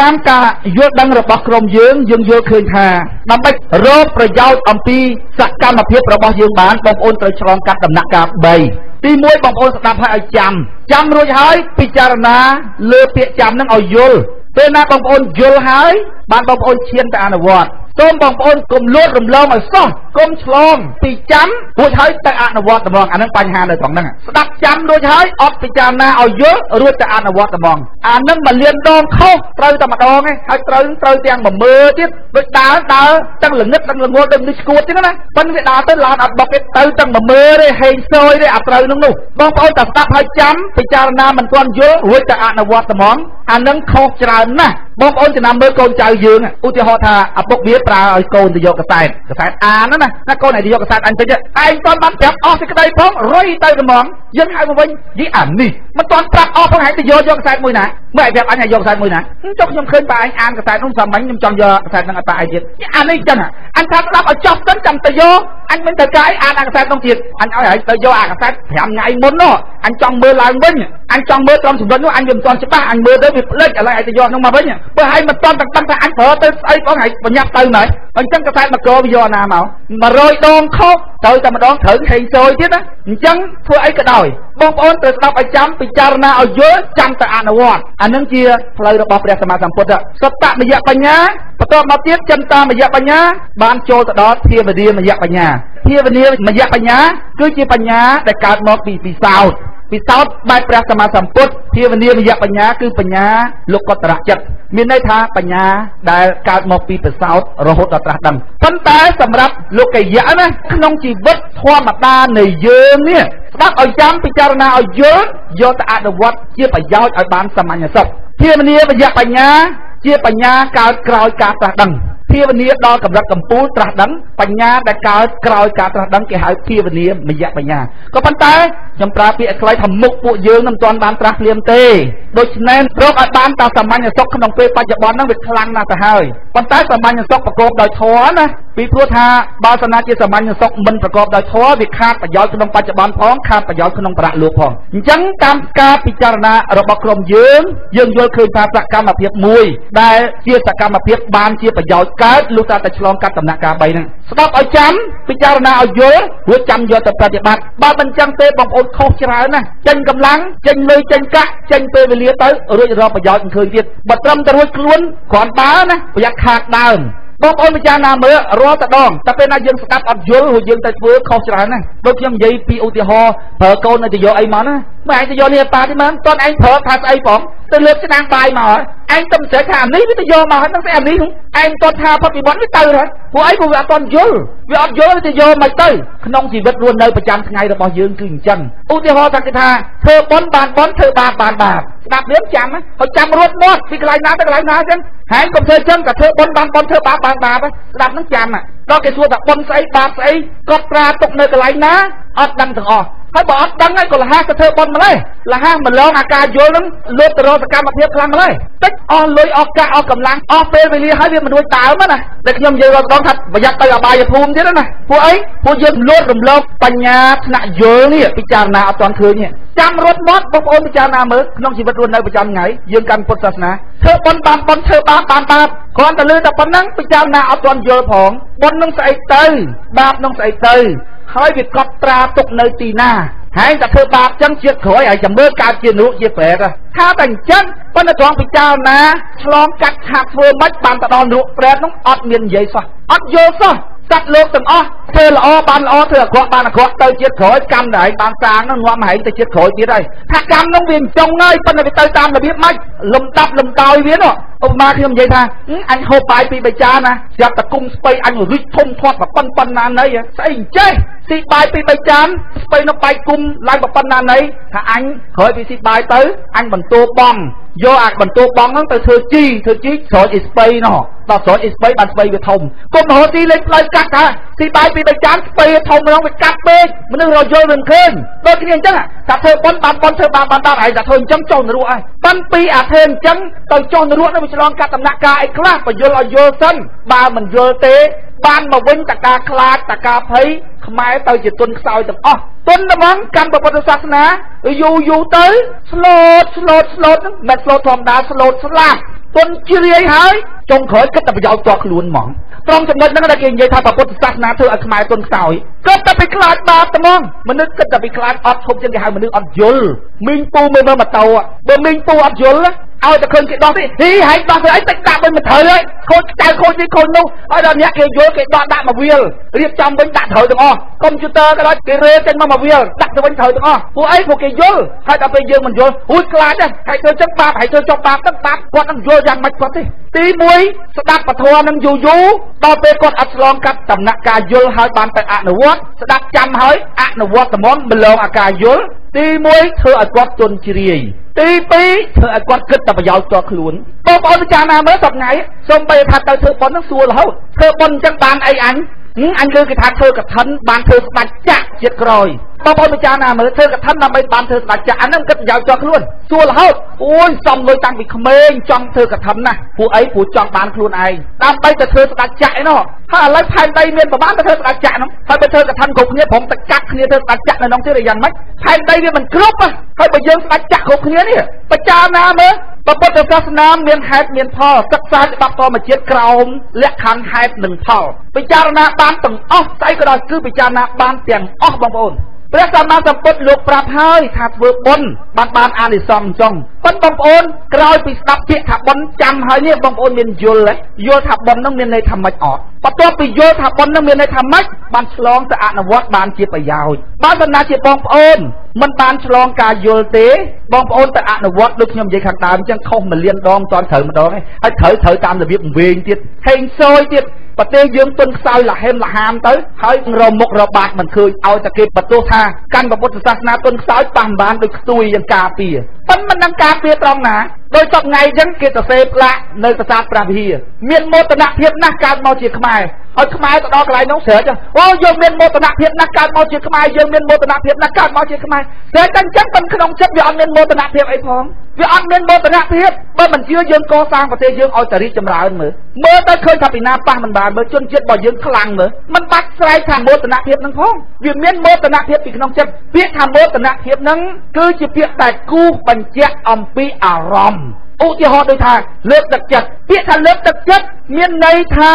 តាមការយល់ដឹងរបស់ក្រុមយើងយើងយល់ឃើញថាដើម្បីរកប្រយោជន៍អំពីសកម្មភាពរបស់យើងបានបងប្អូនត្រូវឆ្លងកាត់ដំណាក់កាល3ទី1បងប្អូនស្ដាប់ឲ្យចាំចាំរួចហើយពិចារណាលើពាក្យចាំនឹងឲ្យយល់ពេលណាបងប្អូនយល់ហើយបានបងប្អូនឈានទៅអនុវត្ត សូមបងប្អូនកុំលួចរំលងឲ្យសោះកុំឆ្លងពីចាំរួចហើយទៅអនុវត្តត្មងអានឹងបញ្ហានៅត្រង់ហ្នឹងស្ដាប់ចាំរួចហើយអត់ពិចារណាឲ្យយល់រួចទៅអនុវត្តត្មងអានឹងមកលៀនដងខុសត្រូវតែម្ដងឯងហើយត្រូវត្រូវទាំងមួយមើលទៀតដូចដើរដើរទាំងល្ងឹតទាំងល្ងល់ដូចនេះស្គួតចឹងណាប៉ុន្តែវាដើរទៅឡានអត់បុកទេទៅទាំងមួយមើលទេហេងសយទេអាត្រូវនឹងនោះបងប្អូនតែស្ដាប់ហើយចាំពិចារណាមិនទាន់យល់រួចទៅអនុវត្តត្មងអានឹងខុសច្រើនណាស់បងប្អូនចំណាំមើលកូនចៅយើងឧទាហរណ៍ថាឪពុកវាប្រើឲ្យកូនទៅយកកសែតកសែតអានណាណាកូនឯងទៅយកកសែតអញតិចឯងតន់បានប្រាប់អស់សេចក្តីផងរុយទៅត្មងយើងហៅមកវិញយីអានេះមិនតន់ប្រាប់អស់ផងឯងទៅយកយកកសែតមួយណាមើលឲ្យប្រាប់អញឲ្យយកកសែតមួយណាចុះខ្ញុំឃើញ bà អញអានកសែតនោះសាមញ្ញខ្ញុំចង់យកកសែតហ្នឹងឲ្យ bà ឯងទៀតអានេះចឹងអញថាស្ដាប់ឲ្យចប់ទៅចាំទៅយកអញមិនទៅកាយអានអាកសែតនោះទៀតអញឲ្យឲ្យទៅយកអាកសែត5ថ្ងៃមុននោះអញចង់មើលឡើងវិញអញចង់មើលត្រង់សម្រិតនោះអញវាមិនទាន់ច្បាស់អញមើលទៅវាភ្លេចឥឡូវឲ្យទៅយកនោះមកវិញបើឲ្យមិនទាន់ដឹងថាអញប្រើទៅស្អីផងឲ្យបញ្ញាប់ទៅមែនអញ្ចឹងកសែតមកកវាយកណាមក100ដងខុសទៅតែម្ដងត្រូវហេងសយទៀតណាអញ្ចឹងធ្វើអីក៏ដោយបងប្អូនត្រូវស្ដាប់ឲ្យចាំពិចារណាឲ្យយល់ចាំទៅអនុវត្តអានឹងជាផ្លូវរបស់ព្រះសម្មាសម្ពុទ្ធសត្តមយៈបញ្ញាបន្ទាប់មកទៀតចិន្តាមយៈបញ្ញាបានចូលទៅដល់ភាវនាមយៈបញ្ញាភាវនាមយៈបញ្ញាគឺជាបញ្ញាដែលកើតមកពីពិសោធន៍ ពិសោធន៍បែបព្រះសម្មាសម្ពុទ្ធភាវនាមយៈបញ្ញាគឺបញ្ញាលោកុត្តរចិត្តមានន័យថាបញ្ញាដែលកើតមកពីពិសោធន៍រហូតដល់ត្រាស់ដឹងប៉ុន្តែសម្រាប់លោកយៈណាក្នុងជីវិតធម្មតានៃយើងនេះស្ដាប់ឲ្យចាំពិចារណាឲ្យយល់យកទៅអនុវត្តជាប្រយោជន៍ឲ្យបានសាមញ្ញសុខភាវនាមយៈបញ្ញាជាបញ្ញាកើតក្រោយការត្រាស់ដឹង ភាវនាដល់កម្រិតកម្ពូលត្រាស់ដឹងបញ្ញាដែលកើតក្រោយការត្រាស់ដឹងគេហៅភាវនាមយៈបញ្ញាក៏ប៉ុន្តែខ្ញុំប្រើពាក្យខ្លីថាមុខពួកយើងមិនទាន់បានត្រាស់ភ្លាមទេដូច្នេះរកឲ្យបានតែសាមញ្ញសុខក្នុងពេលបច្ចុប្បន្នហ្នឹងវាខ្លាំងណាស់ទៅហើយប៉ុន្តែសាមញ្ញសុខប្រកបដោយធម៌ណាពីព្រោះថាបើសិនណាជាសាមញ្ញសុខមិនប្រកបដោយធម៌វាខាតប្រយោជន៍ក្នុងបច្ចុប្បន្នផងខាតប្រយោជន៍ក្នុងប្រាក់លោកផងអញ្ចឹងតាមការពិចារណារបស់ក្រុមយើងយើងយល់ឃើញថាសកម្មភាពមួយដែលជាសកម្មភាពបានជាប្រយោជន៍កើតលុះត្រាតែឆ្លងកាត់ដំណាក់កាល3ហ្នឹងស្ដាប់ឲ្យចាំពិចារណាឲ្យយល់រួចចាំយកទៅប្រតិបត្តិបើមិនចឹងទេបងប្អូនខុសច្រើនណាស់ចេញកម្លាំងចេញលុយចេញកាក់ចេញពេលវេលាទៅរួចរកប្រយោជន៍មិនឃើញទៀតបើត្រឹមតែរួចខ្លួនគ្រាន់បើណាប្រយ័ត្នខាតដើមបងប្អូនពិចារណាមើលរាល់តដងតែពេលណាយើងស្ដាប់អត់យល់រួចយើងទៅធ្វើខុសច្រើនណាស់ដូចខ្ញុំនិយាយពីឧទាហរណ៍ប្រើកូននៅទៅយកអីមកណាបើឯងទៅយកនេះប៉ាទីមើលតន់ឯងប្រើថាស្អីផង ទៅលើកឆ្នាំងបាយមកឯងទៅមិនស្រេចថាអានេះវាទៅយកមកហើយនឹងស្អីអានេះឯងតន់ថាផុតពីបន់វាទៅហើយព្រោះអីព្រោះវាអត់តន់យល់វាអត់យល់ទៅយកមិនទៅក្នុងជីវិតរស់នៅប្រចាំថ្ងៃរបស់យើងគឺអញ្ចឹងឧទាហរណ៍ថាគេថាធ្វើបន់បានបន់ធ្វើបាបបានបាបស្ដាប់រឿងចាំហើយចាំរត់មាត់ពីកន្លែងណាទៅកន្លែងណាអញ្ចឹងហើយកុំធ្វើចឹងតែធ្វើបន់បានបន់ធ្វើបាបបានបាបស្ដាប់នឹងចាំដល់គេសួរថាបន់ស្អីបាបស្អីគាត់ប្រាទុកនៅកន្លែងណាអត់ដឹងទាំងអស់ ហើយបើអត់ដឹងហើយក៏លះទៅធ្វើបន់ម្លេះលះម្លងអាការយល់នឹងលើកទៅរកសកម្មភាពខ្លាំងម្លេះតិចអស់លុយអស់កាក់អស់កម្លាំងអស់ពេលវេលាហើយវាមិនរួចដើមណាដែលខ្ញុំនិយាយរាល់ដងថាប្រយ័ត្នទៅអបាយភូមិទៀតណាពួកអីពួកយើងលួចរំលងបញ្ញាថ្នាក់យល់នេះពិចារណាអត់ទាន់ឃើញចាំរត់មកបងប្អូនពិចារណាមើលក្នុងជីវិតរស់នៅប្រចាំថ្ងៃយើងកាន់ពុទ្ធសាសនាធ្វើបន់បានបន់ធ្វើបាបបានបាបគ្រាន់តែលឺតែប៉ុណ្ណឹងពិចារណាអត់ទាន់យល់ផងបន់នឹងស្អីទៅបាបនឹងស្អីទៅ ហើយវាកត់ត្រាទុកនៅទីណាហើយតែធ្វើបាបចឹងជាតិក្រោយហើយចាំមើលកើតជានរកជាប្រែតថាតែអញ្ចឹងប៉ុន្តែត្រង់ពិចារណាឆ្លងកាត់ឆាកធ្វើមិនបានទៅដល់នរកប្រែតនោះអត់មាននិយាយសោះអត់យល់សោះ សត្វលោកទាំងអស់ធ្វើល្អបានល្អធ្វើអាក្រក់បានអាក្រក់ទៅជាតិក្រោយកម្មដែលឯងបានសាងនោះងាប់មកឯងទៅជាតិក្រោយទៀតហើយថាកម្មនោះវាចង់ហើយប៉ុន្តែវាទៅតាមរបៀបម៉េចលំដាប់លំដោយវានោះឧបមាខ្ញុំនិយាយថាអញហូបបាយពីបិចាណាស្រាប់តែគុំស្ពៃអញរិចធំធាត់ប៉ុណ្ប៉ុណ្ណាណីស្អីអញ្ចេះស៊ីបាយពីបិចានស្ពៃនោះបាយគុំឡើងប៉ុណ្ណាណីថាអញក្រោយពីស៊ីបាយទៅអញបន្ទោបងយកអាបន្ទោបងហ្នឹងទៅធ្វើជីធ្វើជីស្រោចអ៊ីស្បៃនោះ ដល់ស្រោចអ៊ីស្បៃបានស្បៃវាធំគុំរហូតទីលេងផ្លូវកាត់ថាស៊ីបាយពីបិចានស្ពៃធំម្ដងវាកាត់ពេកមនុស្សរយល់មិនឃើញដូចគ្នាអញ្ចឹងថាធ្វើប៉ុនបានប៉ុនធ្វើបានបានបានហើយថាធ្វើអញ្ចឹងចុះនរកហើយប៉ុនពីអាធ្វើអញ្ចឹងទៅចុះនរកនឹងវាឆ្លងកាត់ដំណាក់កាលអីខ្លះបញ្យល់ឲ្យយល់សិនបើមិនយល់ទេ បានមកវិញតការខ្លាចតការភ័យខ្មែរទៅជាទុនខ្សោយទាំងអស់ទុនហ្មងកម្មពុទ្ធសាសនាយូរយូរទៅស្លូតស្លូតស្លូតហ្នឹងមិនស្លូតធម្មតាស្លូតស្លាប់ទុនជ្រាយហើយចុងក្រោយគិតតែប្រយោជន៍តខ្លួនហ្មងត្រង់ចំណុចហ្នឹងដែលគេនិយាយថាពុទ្ធសាសនាធ្វើឲ្យខ្មែរទុនខ្សោយគិតតែពីខ្លាចបាបហ្មងមនុស្សគិតតែពីខ្លាចអត់ឈប់ជាងគេហៅមនុស្សអត់យល់មីងពូមើលមើលម៉ូតូបើមីងពូអត់យល់ ឲ្យតែឃើញគេដោះទេហីហែកដោះទៅអីតិចដាក់វិញមិនត្រូវហើយខូចចៅខូចនេះខូចនោះហើយដល់អ្នកគេយល់គេដោះដាក់មកវាលរៀបចំវិញដាក់ត្រូវទាំងអស់កុំព្យូទ័រក៏ដោយគេរើចេញមកមកវាលដាក់ទៅវិញត្រូវទាំងអស់ពួកអីពួកគេយល់ហើយដល់ពេលយើងមិនយល់ហួចខ្លាចដែរហើយធ្វើចឹងបាបហើយធ្វើចុះបាបទឹកបាបគាត់នឹងយល់យ៉ាងម៉េចគាត់ទេទី1ស្ដាប់ពធនឹងយូរយូរដល់ពេលគាត់អត់ឆ្លងកាត់ដំណាក់កាលយល់ហើយបានទៅអនុវត្តស្ដាប់ចាំហើយអនុវត្តត្មងម្លងអាការយល់ទី1ធ្វើឲ្យគាត់ទន់ជ្រាយ ទី2ធ្វើឲ្យគាត់គិតតែប្រយោជន៍ផ្ទាល់ខ្លួនបងប្អូនពិចារណាមើលសប្ងៃសូម្បីថាទៅធ្វើប៉ុននឹងសួររហូតធ្វើប៉ុនអញ្ចឹងបានអីអញអញលើគេថាធ្វើកឋិនបានធ្វើស្ដាច់ចាក់ជាតិក្រោយ បងប្អូនពិចារណាមើលធ្វើកឋិនដើម្បីបានធ្វើស្ដាច់ចាក់អាហ្នឹងគិតប្រយោជន៍ជាប់ខ្លួនសួររហូតអូយសំលុយតាំងពីក្មេងចង់ធ្វើកឋិនណាពួកអីពួកចង់បានខ្លួនឯងដើម្បីទៅធ្វើស្ដាច់ចាក់ឯណោះហើយឥឡូវផែនដីមានប្រមាណទៅធ្វើស្ដាច់ចាក់ហ្នឹងហើយទៅធ្វើកឋិនគ្រប់គ្នាព្រមតែកាត់គ្នាធ្វើស្ដាច់ចាក់នៅក្នុងទៀតយ៉ាងម៉េចផែនដីវាមិនគ្រប់ហើយបើយើងស្ដាច់ចាក់គ្រប់គ្នានេះពិចារណាមើលពុទ្ធសាសនាមានហេតុមានផលសិក្សាច្បាប់ធម្មជាតិក្រោមលក្ខខណ្ឌហេតុនិងផលពិចារណាបានទាំងអស់ស្អីក៏ដោយគឺពិចារណាបានទាំងអស់បងប្អូន ព្រះសម្មាសម្ពុទ្ធលោកប្រាប់ហើយថាធ្វើបុណ្យបានបានអានិសង្សចុងប៉ុន្តែបងប្អូនក្រោយពីស្ដាប់ពាក្យថាបុណ្យចាំហើយនេះបងប្អូនមានយល់យល់ថាបុណ្យនឹងមានន័យថាម៉េចអត់បន្ទាប់ពីយល់ថាបុណ្យនឹងមានន័យថាម៉េចបានឆ្លងទៅអនុវត្តបានជាប្រយោជន៍បើសំណាជាបងប្អូនមិនបានឆ្លងការយល់ទេបងប្អូនទៅអនុវត្តដូចខ្ញុំនិយាយខាងដើមអញ្ចឹងខុសម្លៀនដងតន់ត្រូវម្ដងហើយត្រូវត្រូវតាមរបៀបវែងទៀតហេងសយទៀត ប្រទេសយើងទុនខ្សោយលហេមលហាមទៅហើយរមុខរបាក់មិនឃើញឲ្យតែគេបន្ទោសថាកាន់ពុទ្ធសាសនាទុនខ្សោយប៉ះមិនបានដូចខ្ទួយយ៉ាងការពារប៉ុន្តែមិនដឹងការពារត្រង់ណា ដោយសពថ្ងៃអញ្ចឹងគេសរសេរផ្លាកនៅប្រាសាទព្រះវិហារមានមោទនភាពណាស់កើតមកជាខ្មែរឲ្យខ្មែរទៅដល់កន្លែងនោះស្រេចអូយើងមានមោទនភាពណាស់កើតមកជាខ្មែរយើងមានមោទនភាពណាស់កើតមកជាខ្មែរស្រេចតែអញ្ចឹងប៉ុនក្នុងចិត្តវាអត់មានមោទនភាពអីផងវាអត់មានមោទនភាពបើមិនជឿយើងកសាងប្រទេសយើងឲ្យតែរីកចម្រើនមើលមើលទៅឃើញថាពីណាប៉ះមិនបានមើលជនជាតិរបស់យើងខ្លាំងមើលមិនបាច់ស្រែកថាមោទនភាពនឹងផងវាមានមោទនភាពពីក្នុងចិត្តពាក្យថាមោទនភាពនឹងគឺជាពាក្យតែគូសបញ្ជាក់អំពីអារម្មណ៍ ឧទាហរណ៍ដូចថាលើកទឹកចិត្តពាក្យថាលើកទឹកចិត្តមានន័យថា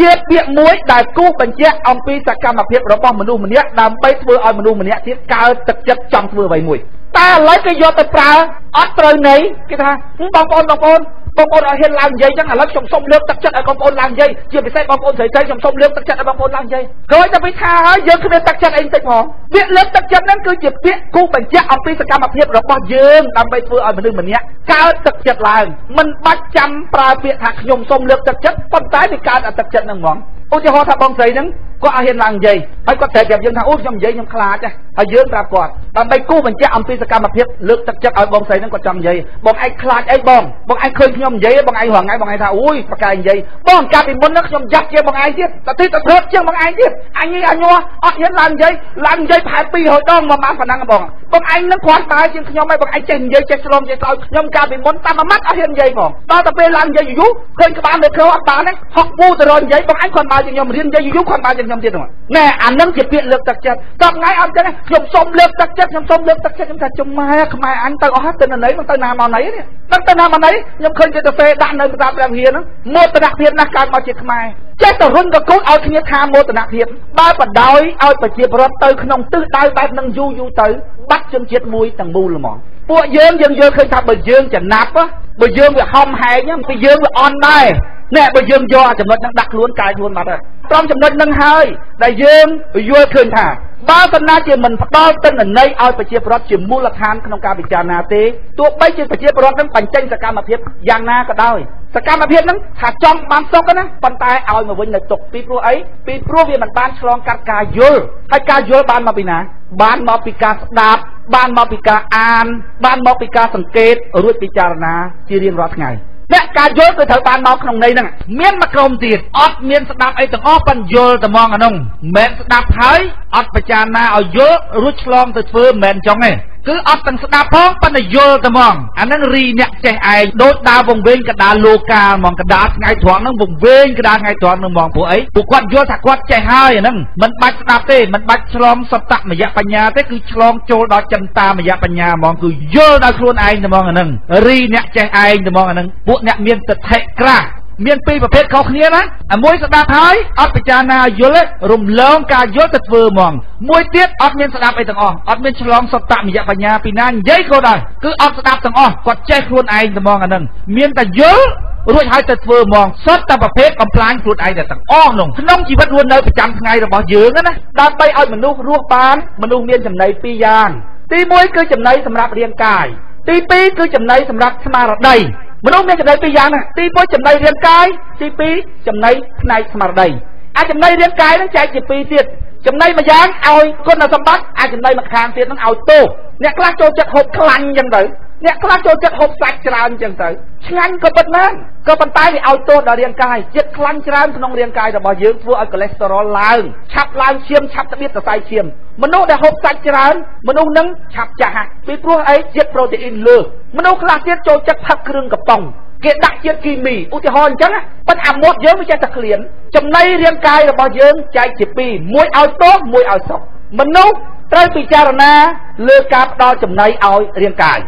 ជាពាក្យមួយដែលគូសបញ្ជាក់អំពីសកម្មភាពរបស់មនុស្សម្នាក់ដើម្បីធ្វើឲ្យមនុស្សម្នាក់ទៀតកើតទឹកចិត្តចង់ធ្វើអ្វីមួយតែឥឡូវគេយកទៅប្រើអត់ត្រូវន័យគេថាបងប្អូនបងប្អូន បងប្អូនឲ្យហ៊ានឡើងនិយាយចឹងឥឡូវខ្ញុំសូមលើកទឹកចិត្តឲ្យបងប្អូនឡើងនិយាយជាពិសេសបងប្អូនស្រីស្រីខ្ញុំសូមលើកទឹកចិត្តឲ្យបងប្អូនឡើងនិយាយក្រោយទៅពីថាហើយយើងគ្មានទឹកចិត្តអីបន្តិចផងពាក្យលើកទឹកចិត្តហ្នឹងគឺជាពាក្យគូបញ្ជាក់អំពីសកម្មភាពរបស់យើងដើម្បីធ្វើឲ្យមនុស្សម្នាក់កើតទឹកចិត្តឡើងមិនបាច់ចាំប្រើពាក្យថាខ្ញុំសូមលើកទឹកចិត្តប៉ុន្តែវាកើតអទឹកចិត្តហ្នឹងហ្មង ឧទាហរណ៍ថាបងស្រីហ្នឹងគាត់អត់ហ៊ានឡើងនិយាយហើយគាត់តែប្រាប់យើងថាអូខ្ញុំនិយាយខ្ញុំខ្លាចហើយយើងប្រាប់គាត់ដើម្បីគូបញ្ជាក់អំពីសកម្មភាពលើកទឹកចិត្តឲ្យបងស្រីហ្នឹងគាត់ចង់និយាយបងឯងខ្លាចអីបងបងឯងឃើញខ្ញុំនិយាយបងឯងរងថ្ងៃបងឯងថាអូយប្រកែកនិយាយបងកាលពីមុនហ្នឹងខ្ញុំយ៉ាប់ជាបងឯងទៀតតែទីទៅព្រឹកជាងបងឯងទៀតអញនេះអញញ័រអត់ហ៊ានឡើងនិយាយឡើងនិយាយប្រហែល200ដងមកបានប៉ុណ្ណឹងបងបងឯងហ្នឹងគ្រាន់បើជាងខ្ញុំហើយបងឯងចេះនិយាយចេះឆ្លងចេះឆ្លោយខ្ញុំកាលពីមុនតាមមួយម៉ាត់អត់ហ៊ាននិយាយផងដល់ទៅពេលឡើងនិយាយយូរឃើញក្បាលនៅក្រអត់បានទេហុកពូទៅរកនិយាយបងឯងគ្រាន់បើជាងខ្ញុំរៀននិយាយយូរគ្រាន់បើជាងខ្ញុំទៀតហ្នឹងណែអានឹងជាពាក្យលើកទឹកចិត្តតបថ្ងៃអត់ចឹងខ្ញុំសុំលើកទឹកចិត្តខ្ញុំសុំលើកទឹកចិត្តខ្ញុំថាជុំម៉ែខ្មែរអញទៅអស់ទៅនៅណីមិនទៅណាមកណីនេះដឹងទៅណាមកណីខ្ញុំឃើញគេទៅសេដាក់នៅប្រាសាទព្រះវិហារហ្នឹងមោទនភាពណាស់កើតមកជាខ្មែរចេះតែរុញកកូតឲ្យគ្នាថាមោទនភាពបើបដោយឲ្យប្រជាពលរដ្ឋទៅក្នុងទិសដៅបែបហ្នឹងយូរយូរទៅបាត់ជនជាតិមួយទាំងមូលហ្មងពួកយើងយើងយល់ឃើញថាបើយើងចំណាប់បើយើងវាហំហែងពីយើងវាអន់ដែរ ណែបើយើងយកអាចំណុចហ្នឹងដាក់ខ្លួនកាយខ្លួនបាត់ហើយត្រង់ចំណុចហ្នឹងហើយដែលយើងយល់ឃើញថាបើកណ្ណាជាមិនផ្ដល់ទិន្នន័យឲ្យប្រជាពលរដ្ឋជាមូលដ្ឋានក្នុងការពិចារណាទេទោះបីជាប្រជាពលរដ្ឋនឹងបញ្ចេញសកម្មភាពយ៉ាងណាក៏ដោយសកម្មភាពហ្នឹងថាចង់បានសុខណាប៉ុន្តែឲ្យមកវិញនៅទុកពីព្រោះអីពីព្រោះវាមិនបានឆ្លងកាត់ការយល់ហើយការយល់បានមកពីណា បានមកពីការស្ដាប់បានមកពីការអាន បានមកពីការសង្កេតរួចពិចារណាជារៀងរាល់ថ្ងៃ អ្នកការយល់គឺត្រូវបានមកក្នុងន័យហ្នឹងមានមួយក្រុមទៀតអត់មានស្ដាប់អីទាំងអស់ប៉ុន្តែយល់តែហ្មងអានោះមិនស្ដាប់ហើយអត់ពិចារណាឲ្យយល់រួចឆ្លងទៅធ្វើមិនមែនចឹងទេ គឺអត់ទាំងស្ដាប់ផងប៉ុន្តែយល់តែហ្មងអាហ្នឹងរីអ្នកចេះឯងដូចដើរវង្វេងកដាលលោកាលហ្មងកដាលថ្ងៃត្រង់ហ្នឹងវង្វេងកដាលថ្ងៃត្រង់ហ្នឹងហ្មងពួកអីពួកគាត់យល់ថាគាត់ចេះហើយអាហ្នឹងមិនបាច់ស្ដាប់ទេមិនបាច់ឆ្លងសតមយៈបញ្ញាទេគឺឆ្លងចូលដល់ចិន្តាមយៈបញ្ញាហ្មងគឺយល់ដល់ខ្លួនឯងតែហ្មងអាហ្នឹងរីអ្នកចេះឯងតែហ្មងអាហ្នឹងពួកអ្នកមានទិដ្ឋិក្រាស់ មានពីរប្រភេទខុសគ្នាណាមួយស្ដាប់ហើយអត់ពិចារណាយល់ទេរំលងការយល់ទៅធ្វើហ្មងមួយទៀតអត់មានស្ដាប់អីទាំងអស់អត់មានឆ្លងសតមយៈបញ្ញាពីណានិយាយក៏ដោយគឺអត់ស្ដាប់ទាំងអស់គាត់ចេះខ្លួនឯងតែហ្មងអាហ្នឹងមានតែយល់រួចហើយទៅធ្វើហ្មងសុទ្ធតែប្រភេទកំ pl ាញខ្លួនឯងតែទាំងអស់នោះក្នុងជីវិតរស់នៅប្រចាំថ្ងៃរបស់យើងណាដើម្បីឲ្យមនុស្សរស់បានមនុស្សមានចំណីពីរយ៉ាងទី1គឺចំណីសម្រាប់រាងកាយទី2គឺចំណីសម្រាប់ស្មារតី មនុស្សមានចំណីពីរយ៉ាងណាទី1ចំណីរាងកាយទី2ចំណីផ្នែកស្មារតីអាចចំណីរាងកាយនឹងចែកជាពីរទៀតចំណីមួយយ៉ាងឲ្យគុណសម្បត្តិអាចចំណីមួយខាងទៀតនឹងឲ្យទោសអ្នកខ្លះចូលចិត្តហូបខ្លាញ់អញ្ចឹងទៅ អ្នកខ្លះចូលចិត្តហូបសាច់ច្រើនអញ្ចឹងទៅឆ្ងាញ់ក៏ពិតមែនក៏ប៉ុន្តែវាឲ្យទោសដល់រាងកាយចិត្តខ្លាញ់ច្រើនក្នុងរាងកាយរបស់យើងធ្វើឲ្យកូលេស្តេរ៉ុលឡើងឆាប់ឡើងឈាមឆាប់ត្បៀតសរសៃឈាមមនុស្សដែលហូបសាច់ច្រើនមនុស្សនឹងឆាប់ចាស់ពីព្រោះអីជាតិប្រូតេអ៊ីនលើសមនុស្សខ្លះទៀតចូលចិត្តផឹកគ្រឿងកំប៉ុងគេដាក់ជាតិគីមីឧទាហរណ៍អញ្ចឹងប៉ុន្តែអាមាត់យើងវាចេះតែក្លៀនចំណីរាងកាយរបស់យើងចែកជាពីរមួយឲ្យទោសមួយឲ្យសុខមនុស្សត្រូវពិចារណាលើការផ្ដល់ចំណីឲ្យរាងកាយ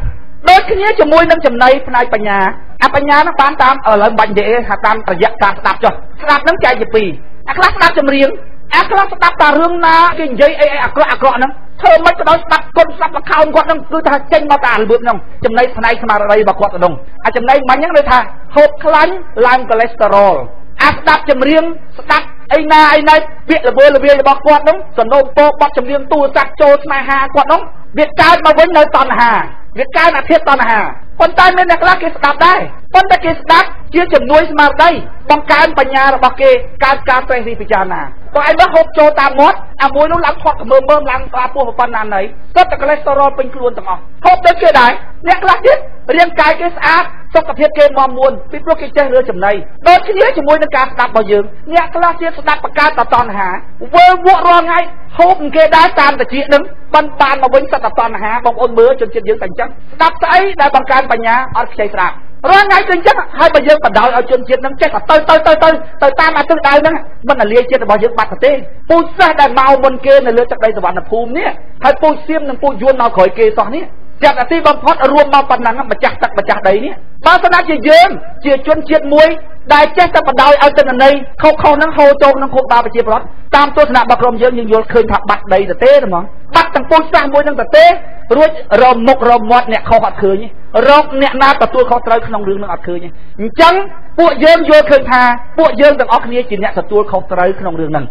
ដូចគ្នាជាមួយនឹងចំណីផ្នែកបញ្ញាអាបញ្ញានោះបានតាមឥឡូវមិនបាច់និយាយថាតាមរយៈការស្ដាប់ចុះស្ដាប់នឹងចែកជាពីរអាខ្លះស្ដាប់ចម្រៀងអាខ្លះស្ដាប់តែរឿងណាគេនិយាយអីអីអាក្រក់អាក្រក់ហ្នឹងធ្វើមិនក៏ដោយស្ដាប់គុណស្ដាប់លខោនគាត់ហ្នឹងគឺថាចេញមកតែរបៀបហ្នឹងចំណីផ្នែកស្មារតីរបស់គាត់ទៅហ្នឹងអាចំណីមិញហ្នឹងដូចថាហូបខ្លាញ់ឡើងកូលេស្តេរ៉ុលអាស្ដាប់ចម្រៀងស្ដាប់អីណាអីណៃពាក្យល្វើល្វាយរបស់គាត់ហ្នឹងសនោពោបត់ចម្រៀងទូរស័ព្ទចូលស្នេហាគាត់ហ្នឹងវាកើតមកវិញនៅតណ្ហា វាកើនអធិតណ្ហាប៉ុន្តែមានអ្នកខ្លះគេស្ដាប់ដែរប៉ុន្តែគេស្ដាប់ជាជំនួយស្មារតីបង្កើនបញ្ញារបស់គេកើតការត្រេះរិះពិចារណាបើឯងមកហូបចូលតាមមាត់អាមួយនោះឡើងផត់មើមមើមឡើងស្អាពោះប៉ុណ្ណាណីសុទ្ធតែកូលេស្តេរ៉ុលពេញខ្លួនទាំងអស់ហូបដូចគេដែរអ្នកខ្លះទៀតរាងកាយគេស្អាត សុខភាពគេមាំមួនពីព្រោះគេចេះរើចំណីដូចគ្នាជាមួយនឹងការស្ដាប់របស់យើងអ្នកខ្លះទៀតស្ដាប់បង្កើតតតណ្ហាវើវក់រាល់ថ្ងៃហូបគេដែរតាមតិចនឹងបានបានមកវិញសត្វតណ្ហាបងប្អូនមើលជនជាតិយើងតែអញ្ចឹងស្ដាប់ស្អីដែលបង្កើនបញ្ញាអត់ខ្ចីស្ដាប់រាល់ថ្ងៃគឺអញ្ចឹងហើយបើយើងបដ ாய் ឲ្យជនជាតិនឹងចេះទៅទៅទៅទៅទៅតាមអាទិសដៅហ្នឹងមិនអាលាយជាតិរបស់យើងបាត់ទៅទេពូជសាសដែលមកមុនគេនៅលើទឹកដីសវណ្ណភូមិនេះហើយពូជសៀមនិងពូជយួនមកក្រោយគេសោះនេះ ចាត់អាទីបំផុតរួមមកប៉ុណ្ណឹងម្ចាស់ទឹកម្ចាស់ដីនេះបើស្នាជាយើងជាជនជាតិមួយដែលចេះតែបដ ாய் ឲ្យទិន្នន័យខុសខុសហ្នឹងហូរចូលក្នុងគុកបាលប្រជាប្រដ្ឋតាមទស្សនៈរបស់ក្រុមយើងយើងយល់ឃើញថាបាត់ដីទៅទេហ្មងបាត់ទាំងពូជសាសមួយនឹងទៅទេរួចរមមុខរមមាត់អ្នកខុសអត់ឃើញរកអ្នកណាទទួលខុសត្រូវក្នុងរឿងនឹងអត់ឃើញអញ្ចឹងពួកយើងយល់ឃើញថាពួកយើងទាំងអស់គ្នាជាអ្នកទទួលខុសត្រូវក្នុងរឿងហ្នឹង